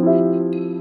Música